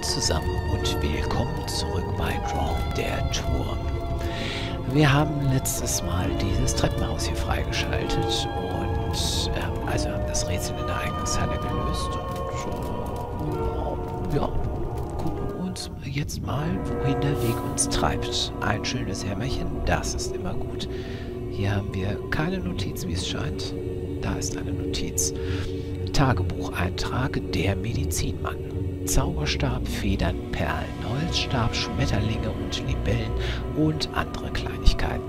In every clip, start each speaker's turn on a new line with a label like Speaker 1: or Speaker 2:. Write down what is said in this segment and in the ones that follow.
Speaker 1: Moin zusammen und willkommen zurück bei Draw der Turm. Wir haben letztes Mal dieses Treppenhaus hier freigeschaltet und äh, also haben das Rätsel in der Ereignishalle gelöst und äh, ja, gucken uns jetzt mal, wohin der Weg uns treibt. Ein schönes Hämmerchen, das ist immer gut. Hier haben wir keine Notiz, wie es scheint. Da ist eine Notiz. Tagebucheintrag der Medizinmann. Zauberstab, Federn, Perlen, Holzstab, Schmetterlinge und Libellen und andere Kleinigkeiten.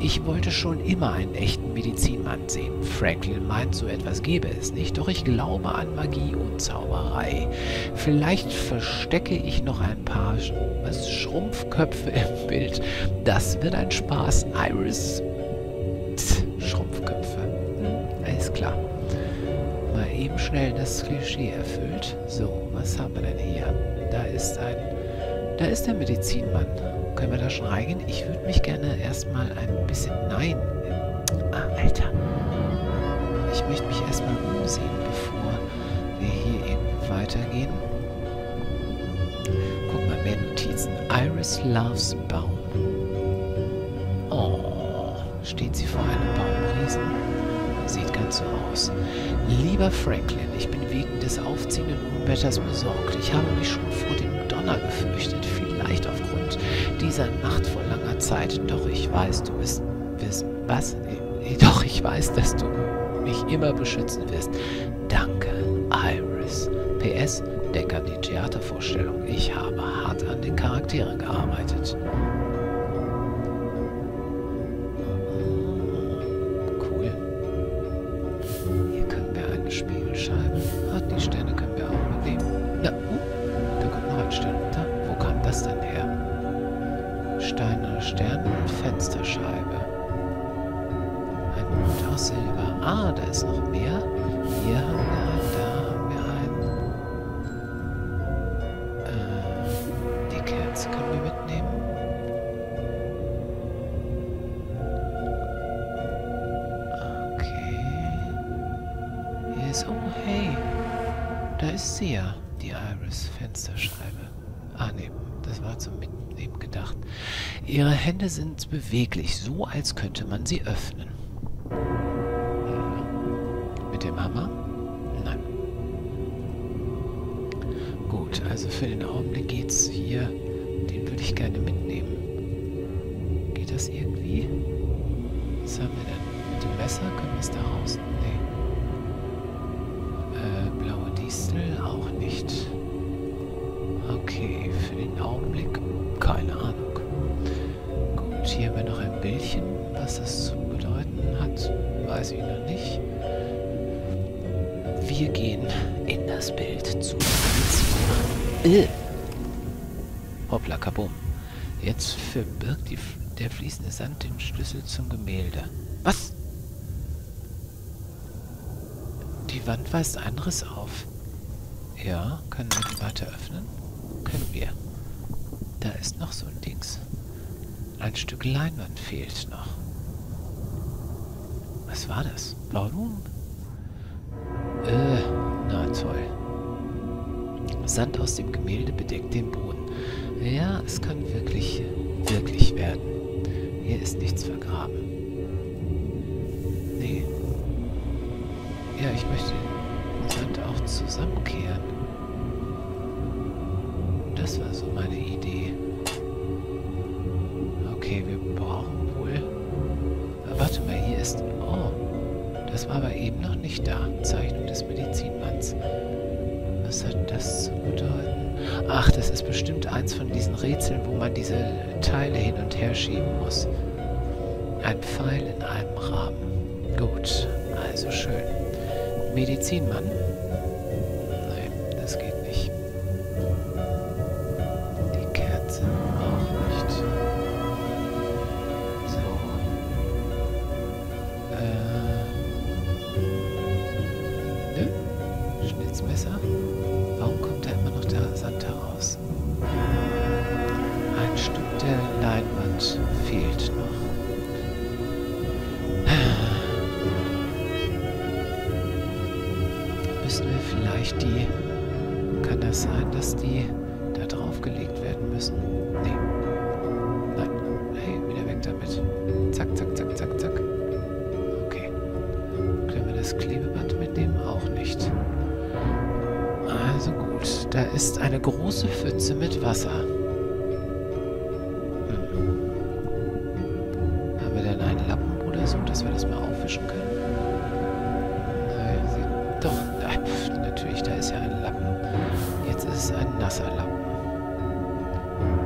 Speaker 1: Ich wollte schon immer einen echten Medizinmann sehen. Franklin meint, so etwas gäbe es nicht, doch ich glaube an Magie und Zauberei. Vielleicht verstecke ich noch ein paar Schrumpfköpfe im Bild. Das wird ein Spaß, Iris. Schnell das Klischee erfüllt. So, was haben wir denn hier? Da ist ein... Da ist der Medizinmann. Können wir da schon reingehen? Ich würde mich gerne erstmal ein bisschen... Nein. Ah, Alter. Ich möchte mich erstmal umsehen, bevor wir hier eben weitergehen. Guck mal, mehr Notizen. Iris loves Baum. Oh, steht sie vor einem Baumriesen? Sieht ganz so aus. Lieber Franklin, ich bin wegen des aufziehenden Unwetters besorgt. Ich habe mich schon vor dem Donner gefürchtet, vielleicht aufgrund dieser Nacht vor langer Zeit. Doch ich weiß, du bist... bist was? Doch ich weiß, dass du mich immer beschützen wirst. Danke, Iris. PS, denk an die Theatervorstellung. Ich habe hart an den Charakteren gearbeitet. Ihre Hände sind beweglich, so als könnte man sie öffnen. Mit dem Hammer? Nein. Gut, also für den Augenblick geht's hier. Den würde ich gerne mitnehmen. Geht das irgendwie? Was haben wir denn? Mit dem Messer können wir es da raus? Nee. Distel auch nicht. Okay, für den Augenblick keine Ahnung hier haben wir noch ein Bildchen. Was das zu bedeuten hat, weiß ich noch nicht. Wir gehen in das Bild zu äh. Hoppla, kabum. Jetzt verbirgt die, der fließende Sand den Schlüssel zum Gemälde. Was? Die Wand weist Riss auf. Ja, können wir die weiter öffnen? Können wir. Da ist noch so ein Dings. Ein Stück Leinwand fehlt noch. Was war das? Warum? Äh, na toll. Sand aus dem Gemälde bedeckt den Boden. Ja, es kann wirklich, wirklich werden. Hier ist nichts vergraben. Nee. Ja, ich möchte zusammenkehren. Das war so meine Idee. Okay, wir brauchen wohl... Ah, warte mal, hier ist... Oh, das war aber eben noch nicht da. Zeichnung des Medizinmanns. Was hat das zu bedeuten? Ach, das ist bestimmt eins von diesen Rätseln, wo man diese Teile hin und her schieben muss. Ein Pfeil in einem Rahmen. Gut, also schön. Medizinmann. Prozent fehlt noch. Müssen wir vielleicht die... Kann das sein, dass die da drauf gelegt werden müssen? Nee. Nein. Hey, wieder weg damit. Zack, zack, zack, zack, zack. Okay. Können wir das Klebeband mitnehmen? Auch nicht. Also gut. Da ist eine große Pfütze mit Wasser.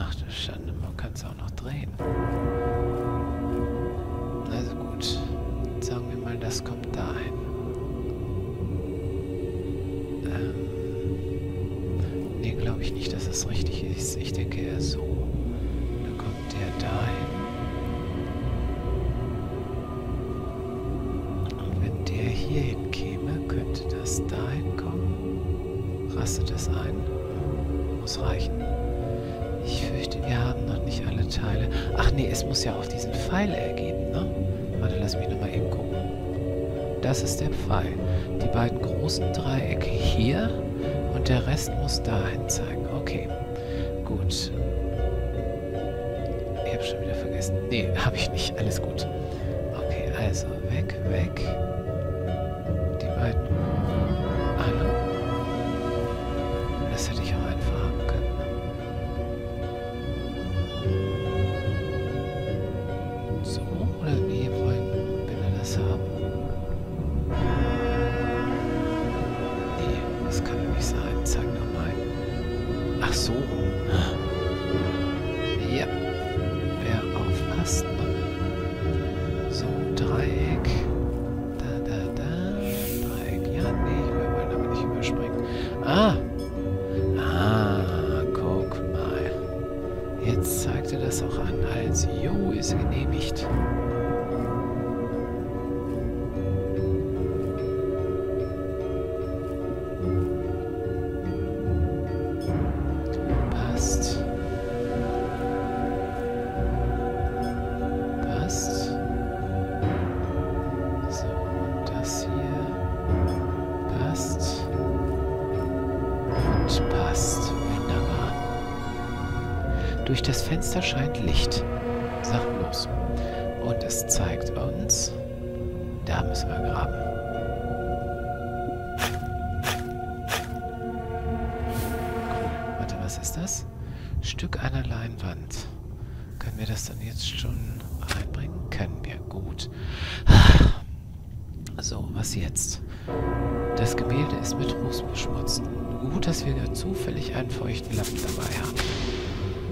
Speaker 1: ach du Schande, man kann es auch noch drehen. Also gut. Sagen wir mal, das kommt dahin. Ähm. Nee, glaube ich nicht, dass das richtig ist. Ich denke eher so. Dann kommt der dahin. Und wenn der hier hinkäme, könnte das dahin rastet es ein. Muss reichen. Teile. Ach nee, es muss ja auf diesen Pfeil ergeben, ne? Warte, lass mich nochmal eben gucken. Das ist der Pfeil. Die beiden großen Dreiecke hier und der Rest muss dahin zeigen. Okay, gut. Ich habe schon wieder vergessen. Nee, habe ich nicht. Alles gut. Okay, also weg, weg. Durch Gut. So, was jetzt? Das Gemälde ist mit Ruß beschmutzt. Gut, dass wir zufällig einen feuchten Lappen dabei haben.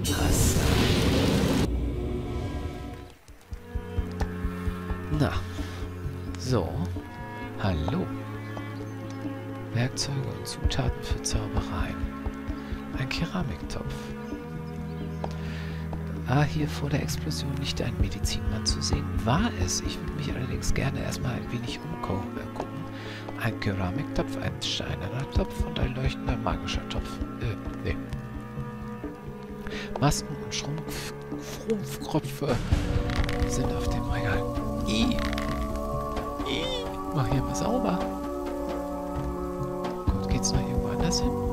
Speaker 1: Was? Na. So. Hallo. Werkzeuge und Zutaten für Zaubereien. Ein Keramiktopf. War hier vor der Explosion nicht ein Medizinmann zu sehen? War es? Ich würde mich allerdings gerne erstmal ein wenig umgucken. Ein Keramiktopf, ein steinerner Topf und ein leuchtender magischer Topf. Äh, nee. Masken und Schrumpf Schrumpfkröpfe sind auf dem Regal. I. I. Mach hier mal sauber. Gut, geht's noch irgendwo anders hin?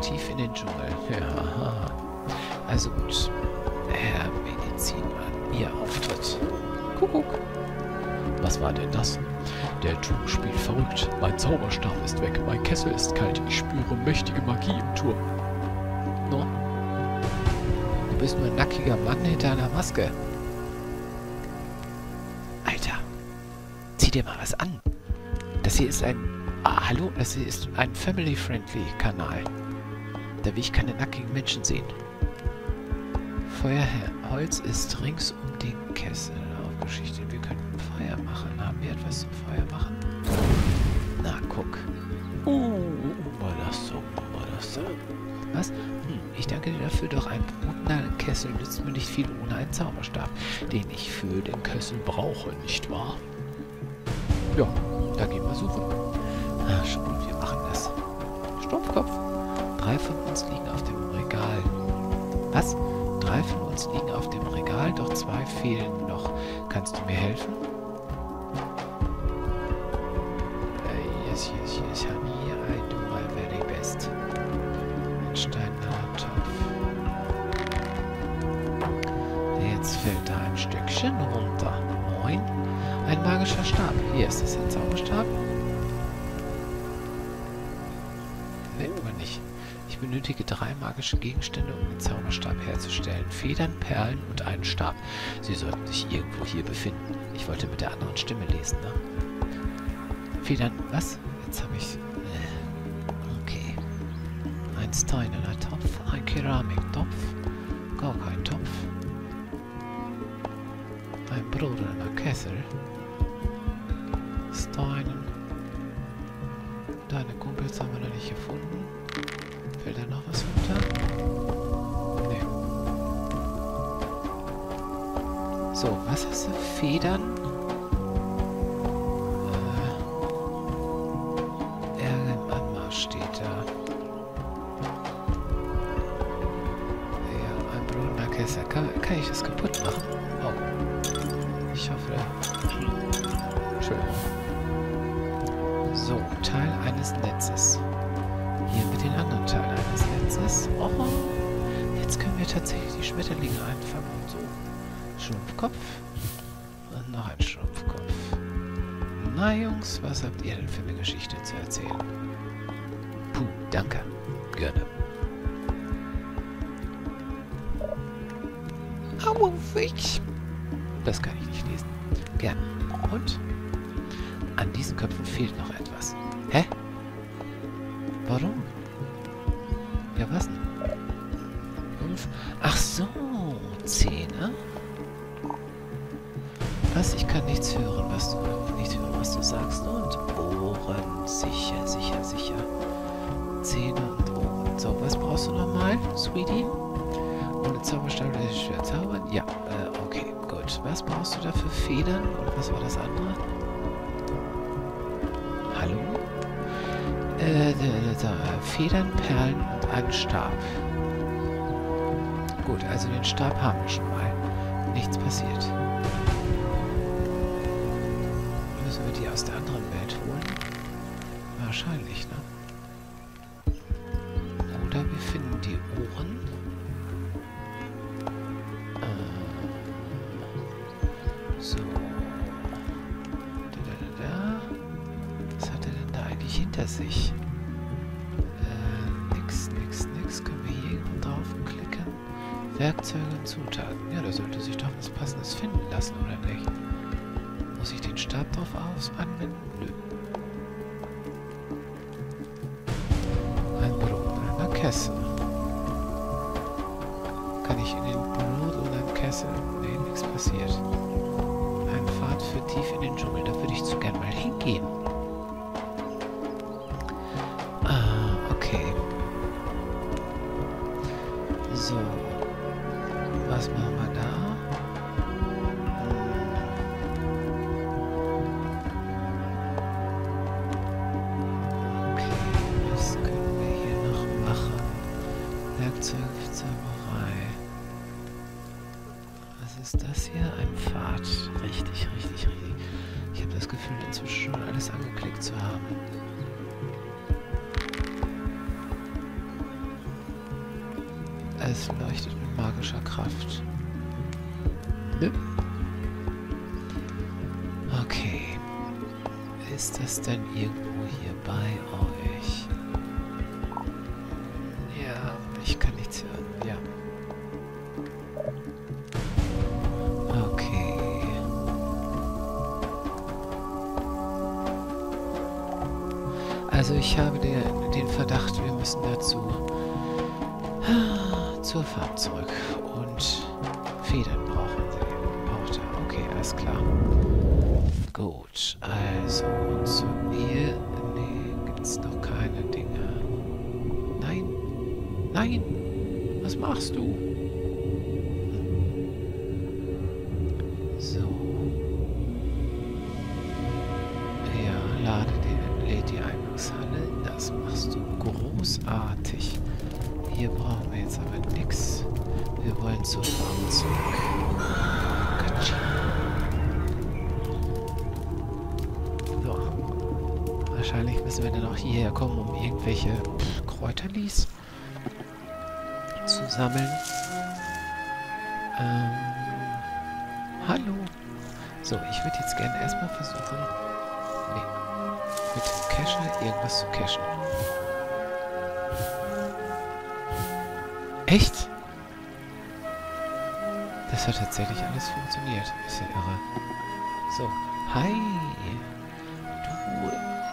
Speaker 1: Tief in den Dschungel. Ja. Also gut. Herr Medizinmann, Ihr Auftritt. Kuckuck. Was war denn das? Der Turm spielt verrückt. Mein Zauberstab ist weg. Mein Kessel ist kalt. Ich spüre mächtige Magie im Turm. No? Du bist nur ein nackiger Mann hinter einer Maske. Alter. Zieh dir mal was an. Das hier ist ein... Ah, hallo? Das hier ist ein family-friendly Kanal. Da will ich keine nackigen Menschen sehen. Feuerholz ist rings um den Kessel. Geschichte. Wir könnten Feuer machen. Haben wir etwas zum Feuer machen? Na, guck. Uh, war das so, war das so. Was? Hm, ich danke dir dafür, doch ein brutender Kessel nützt mir nicht viel ohne einen Zauberstab, den ich für den Kessel brauche, nicht wahr? Ja, da gehen wir suchen. Ah, schon gut, uns liegen auf dem Regal. Was? Drei von uns liegen auf dem Regal, doch zwei fehlen noch. Kannst du mir helfen? Uh, yes, yes, yes, honey. Benötige drei magische Gegenstände, um den Zauberstab herzustellen. Federn, Perlen und einen Stab. Sie sollten sich irgendwo hier befinden. Ich wollte mit der anderen Stimme lesen, ne? Federn, was? Jetzt habe ich... Äh, okay. Ein steinerner Topf, ein Keramiktopf, gar kein Topf. Ein broderner Kessel. Steinen. Deine Kumpels haben wir noch nicht gefunden. Fällt da noch was runter? Nee. So, was hast du? Federn? Tatsächlich die Schmetterlinge einfangen und so. Schrumpfkopf. Und noch ein Schrumpfkopf. Na Jungs, was habt ihr denn für eine Geschichte zu erzählen? Puh, danke. Gerne. Das kann ich nicht lesen. Gern. Und? An diesen Köpfen fehlt noch etwas. Hä? Warum? Ja, was denn? Fünf? Ach so, Zähne. Was? Ich kann nichts hören, was du nicht hören, was du sagst. Und Ohren. Sicher, sicher, sicher. Zähne und Ohren. So, was brauchst du nochmal, Sweetie? Ohne Zauberstab es schwer zaubern? Ja, äh, okay, gut. Was brauchst du da für Federn? Und was war das andere? Hallo? Äh, Federn, Perlen und einen Stab. Gut, also den Stab haben wir schon mal. Nichts passiert. Müssen wir die aus der anderen Welt holen? Wahrscheinlich, ne? Oder wir finden die Ohren. Ähm, so. Da, da, da, da. Was hat er denn da eigentlich hinter sich? Werkzeuge und Zutaten. Ja, da sollte sich doch was Passendes finden lassen, oder nicht? Muss ich den Stab drauf aus anwenden? Nö. Ein brodener Kessel. Ist das hier? Ein Pfad. Richtig, richtig, richtig. Ich habe das Gefühl, inzwischen schon alles angeklickt zu haben. Es leuchtet mit magischer Kraft. Nö. Okay. Ist das denn irgendwo hier bei euch? Ja, ich kann nichts hören. Also ich habe den, den Verdacht, wir müssen dazu zur Farm zurück. Und Federn brauchen sie. Braucht er. Okay, alles klar. Gut, also zur Nähe. Nee, gibt's noch keine Dinge. Nein. Nein! Was machst du? Großartig. Hier brauchen wir jetzt aber nichts. Wir wollen zur Farm zurück. Katsching. So. Wahrscheinlich müssen wir dann auch hierher kommen, um irgendwelche Pff, Kräuterlis zu sammeln. Ähm, hallo. So, ich würde jetzt gerne erstmal versuchen, nee, mit dem Cache irgendwas zu cachen. Echt? Das hat tatsächlich alles funktioniert. Ist ja irre. So, hi.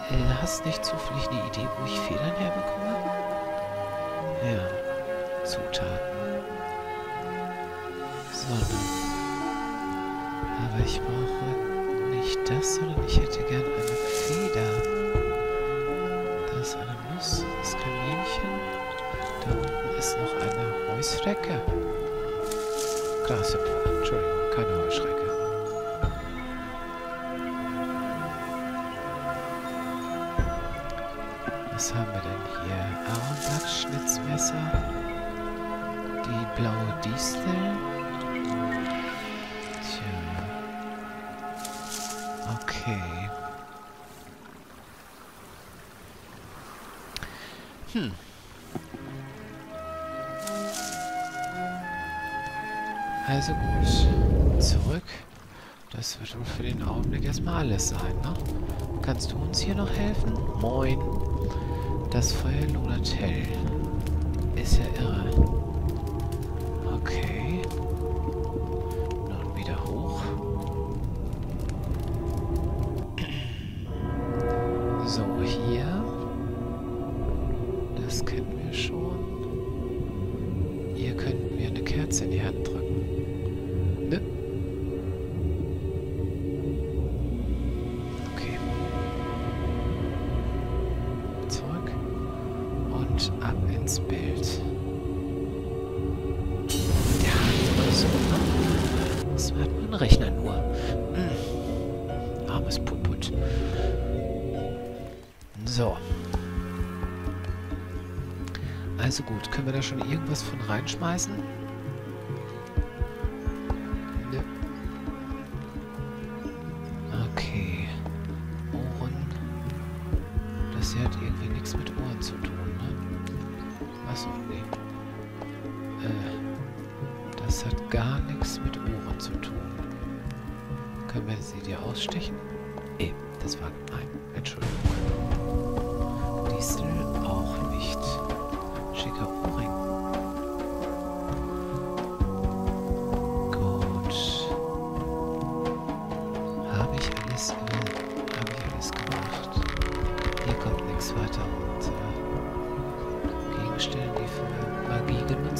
Speaker 1: Du äh, hast nicht zufällig eine Idee, wo ich Federn herbekomme? Ja, Zutaten. Sonne. Aber ich brauche nicht das, sondern ich hätte gern eine Feder. Da ist eine Nuss, das Kaninchen. Da unten ist noch eine Heuschrecke. Grashüpfer. Entschuldigung, keine Heuschrecke. Was haben wir denn hier? Ahornblattschnitzmesser. Die blaue Distel. Tja. Okay. Hm. Also gut. Zurück. Das wird wohl für den Augenblick erstmal alles sein, ne? Kannst du uns hier noch helfen? Moin. Das Feuer hell. Ist ja irre. Okay. Rechner nur. Hm. Armes Puput. So. Also gut, können wir da schon irgendwas von reinschmeißen?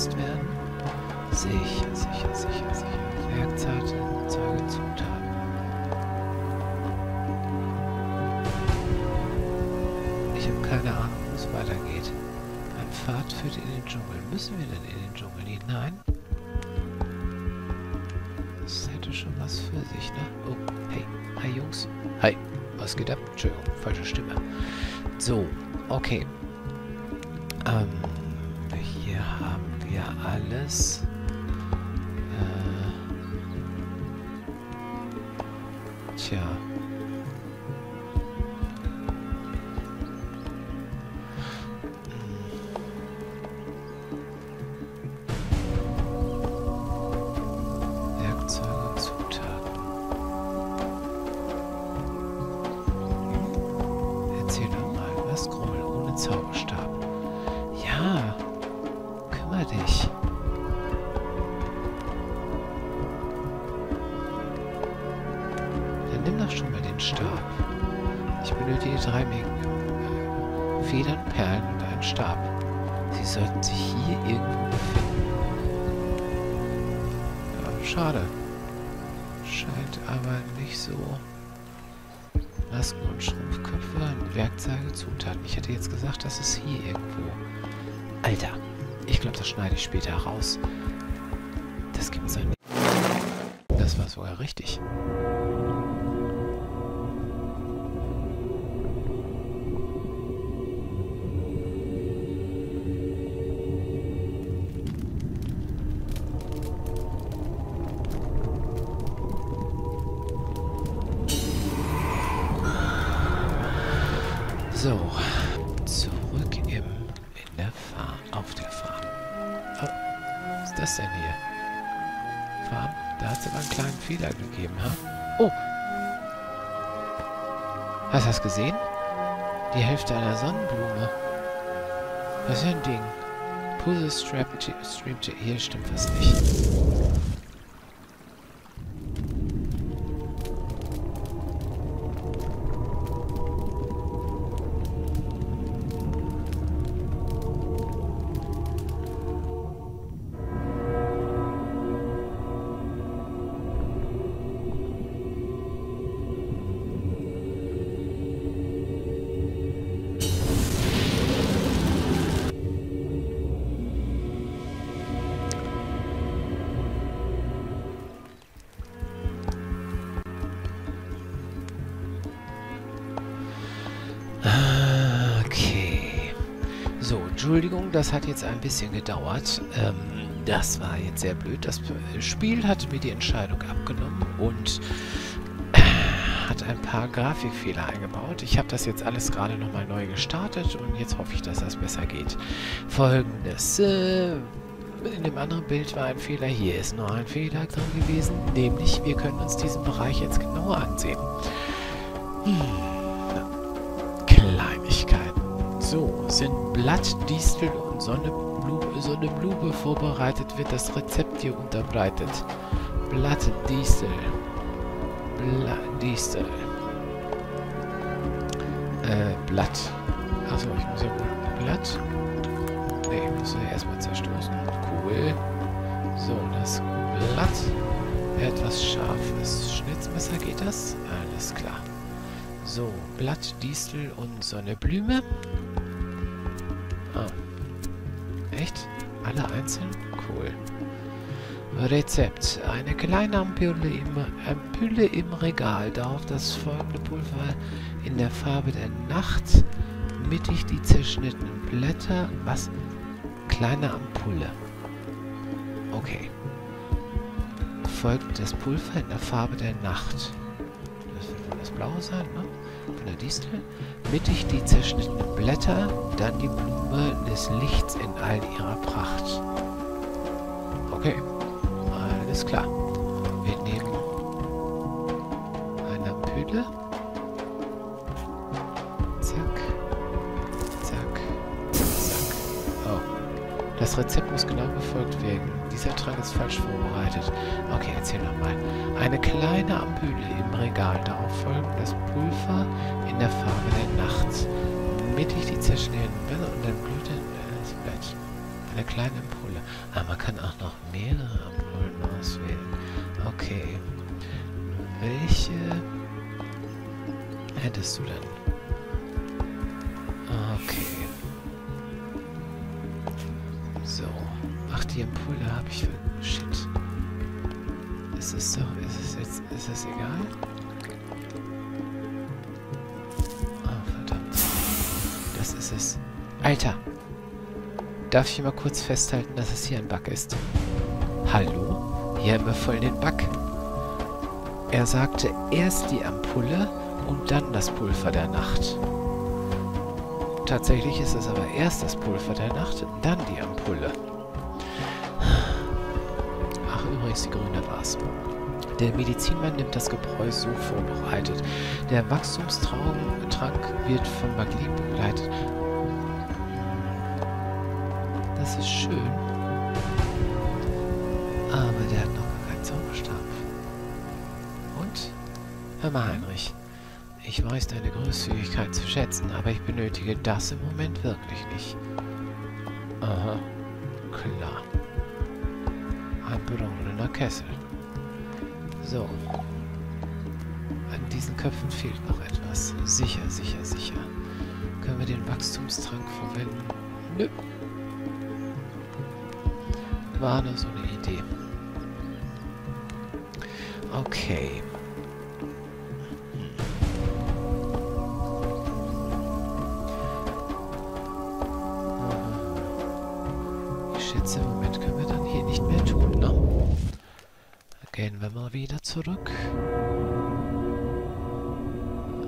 Speaker 1: Genutzt werden. Sicher, sicher, sicher, sicher. Werkzeuge, Zeuge, Zutaten. Ich habe keine Ahnung, wo es weitergeht. Ein Pfad führt in den Dschungel. Müssen wir denn in den Dschungel hinein? Das hätte schon was für sich, ne? Oh, hey. Hi, Jungs. Hi. Was geht ab? Entschuldigung, falsche Stimme. So, okay. Ähm, hier haben wir alles. Äh, tja. Werkzeuge Stab. Sie sollten sich hier irgendwo befinden. Ja, schade. Scheint aber nicht so. Masken und Schrumpfköpfe, Werkzeuge, Zutaten. Ich hätte jetzt gesagt, das ist hier irgendwo. Alter, Ich glaube, das schneide ich später raus. Das gibt's ja nicht. Das war sogar richtig. So, zurück im, in der Farm, auf der Farm. Oh, was ist das denn hier? Farm? Da hat es aber einen kleinen Fehler gegeben, ha? Oh! Hast du das gesehen? Die Hälfte einer Sonnenblume. Was für ein Ding? Puzzle Strap Stream Hier stimmt was nicht. Entschuldigung, das hat jetzt ein bisschen gedauert. Ähm, das war jetzt sehr blöd. Das Spiel hat mir die Entscheidung abgenommen und äh, hat ein paar Grafikfehler eingebaut. Ich habe das jetzt alles gerade nochmal neu gestartet und jetzt hoffe ich, dass das besser geht. Folgendes. Äh, in dem anderen Bild war ein Fehler. Hier ist noch ein Fehler drin gewesen. Nämlich, wir können uns diesen Bereich jetzt genauer ansehen. Hm. Sind Blatt, Distel und Sonnenblume, Sonnenblume vorbereitet, wird das Rezept hier unterbreitet. Blatt, Distel. Blatt, Distel. Äh, Blatt. Achso, ich muss ja Blatt. Ne, ich muss ja erstmal zerstoßen. Cool. So, das Blatt. Etwas scharfes Schnitzmesser geht das? Alles klar. So, Blatt, Distel und Sonnenblume. Echt? Alle einzeln? Cool. Rezept. Eine kleine Ampulle im, Ampulle im Regal. Darauf das folgende Pulver in der Farbe der Nacht. Mittig die zerschnittenen Blätter. Was? Kleine Ampulle. Okay. Folgt das Pulver in der Farbe der Nacht. Das wird wohl das Blaue sein, ne? Von der Distel mittig die zerschnittenen Blätter, dann die Blume des Lichts in all ihrer Pracht. Okay, alles klar. Wir nehmen eine Ampulle. Das Rezept muss genau befolgt werden. Dieser Trank ist falsch vorbereitet. Okay, erzähl nochmal. Eine kleine Ampulle im Regal. Darauf folgt das Pulver in der Farbe der Nacht. Mittig die zerschnittenen Bälle und dann blüht das Blatt. Eine kleine Ampulle. Ah, man kann auch noch mehrere Ampullen auswählen. Okay. Welche hättest du denn? Okay. Die Ampulle habe ich für... Shit. Ist es doch... Ist es jetzt... Ist es egal? Oh, verdammt. Das ist es. Alter! Darf ich mal kurz festhalten, dass es hier ein Bug ist? Hallo? Hier haben wir voll den Bug. Er sagte erst die Ampulle und dann das Pulver der Nacht. Tatsächlich ist es aber erst das Pulver der Nacht, dann die Ampulle. Übrigens, die grüne war's. Der Medizinmann nimmt das Gebräu so vorbereitet. Der Wachstumstrank wird von Maglin begleitet. Das ist schön. Aber der hat noch keinen Zauberstab. Und? Hör mal, Heinrich. Ich weiß deine Großzügigkeit zu schätzen, aber ich benötige das im Moment wirklich nicht. Aha. Klar. Ein brauner Kessel. So. An diesen Köpfen fehlt noch etwas. Sicher, sicher, sicher. Können wir den Wachstumstrank verwenden? Nö. War nur so eine Idee. Okay. Ich schätze, im Moment können wir dann Gehen wir mal wieder zurück.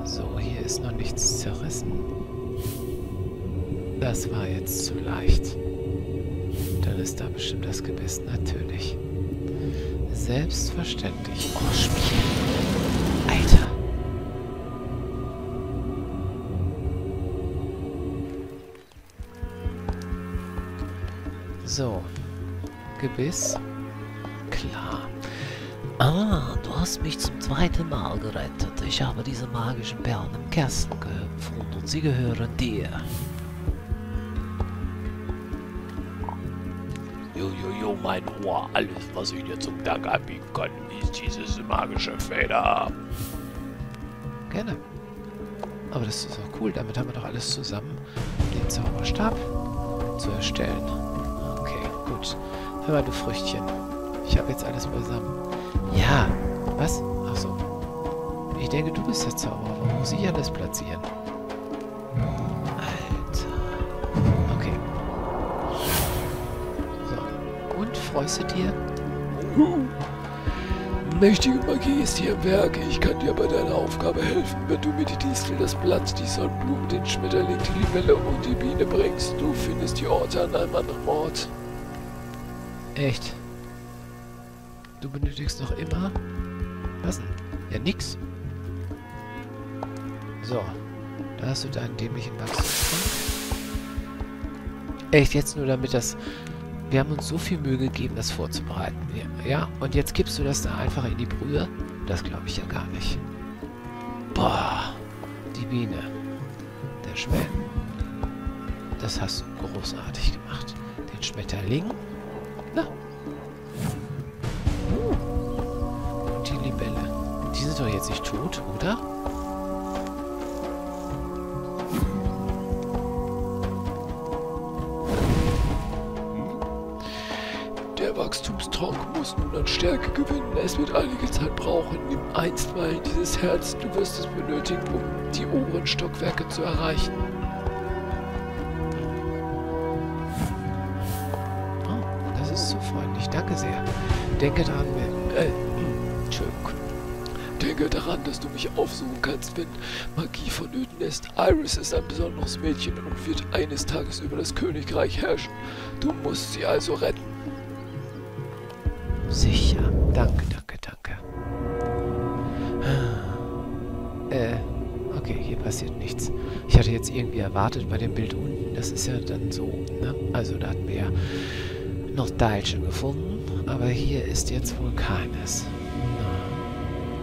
Speaker 1: So, hier ist noch nichts zerrissen. Das war jetzt zu leicht. Dann ist da bestimmt das Gebiss. Natürlich. Selbstverständlich. Oh, Spiel. Alter. So. Gebiss.
Speaker 2: Hast mich zum zweiten Mal gerettet. Ich habe diese magischen Perlen im Kasten gefunden und sie gehören dir.
Speaker 3: Jojojo, mein Ohr, alles, was ich dir zum Dank anbieten kann, ist dieses magische Feder.
Speaker 1: Gerne. Aber das ist auch cool. Damit haben wir doch alles zusammen, um den Zauberstab zu erstellen. Okay, gut. Hör mal, du Früchtchen. Ich habe jetzt alles beisammen. Ja. Was? Ach so. Ich denke, du bist der Zauberer. Warum muss ich alles platzieren? Alter. Okay. So. Und, freust du dir?
Speaker 3: Mächtige Magie ist hier im Werk. Ich kann dir bei deiner Aufgabe helfen, wenn du mir die Distel, das Blatt, die Sonnenblume, den Schmetterling, die Libelle und die Biene bringst. Du findest die Orte an einem anderen Ort.
Speaker 1: Echt? Du benötigst noch immer... Ja, nix. So. Da hast du deinen dämlichen Wachstumspunkt. Echt, jetzt nur damit das... Wir haben uns so viel Mühe gegeben, das vorzubereiten. Ja, und jetzt gibst du das da einfach in die Brühe? Das glaube ich ja gar nicht. Boah. Die Biene. Der Schwellen. Das hast du großartig gemacht. Den Schmetterling. Doch jetzt nicht tot, oder?
Speaker 3: Der Wachstumstrank muss nun an Stärke gewinnen. Es wird einige Zeit brauchen. Nimm einstweilen dieses Herz. Du wirst es benötigen, um die oberen Stockwerke zu erreichen.
Speaker 1: Oh, das ist so freundlich. Danke sehr. Denke daran, wenn... Äh, Entschuldigung.
Speaker 3: Denke daran, dass du mich aufsuchen kannst, wenn Magie vonnöten ist. Iris ist ein besonderes Mädchen und wird eines Tages über das Königreich herrschen. Du musst sie also retten.
Speaker 1: Sicher. Danke, danke, danke. Äh, okay, hier passiert nichts. Ich hatte jetzt irgendwie erwartet bei dem Bild unten, das ist ja dann so, ne? Also da hatten wir ja noch Deilchen gefunden, aber hier ist jetzt wohl keines. Na,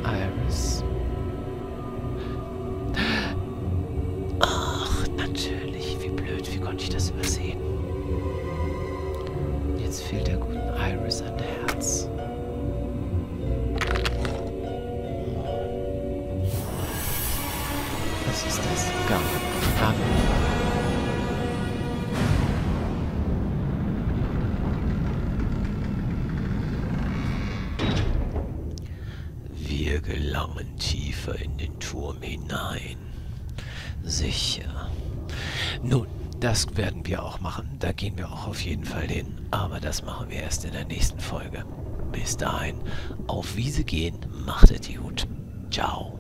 Speaker 1: Iris.
Speaker 2: Gelangen tiefer in den Turm hinein.
Speaker 1: Sicher. Nun, das werden wir auch machen. Da gehen wir auch auf jeden Fall hin. Aber das machen wir erst in der nächsten Folge. Bis dahin, auf Wiese gehen, macht es gut. Ciao.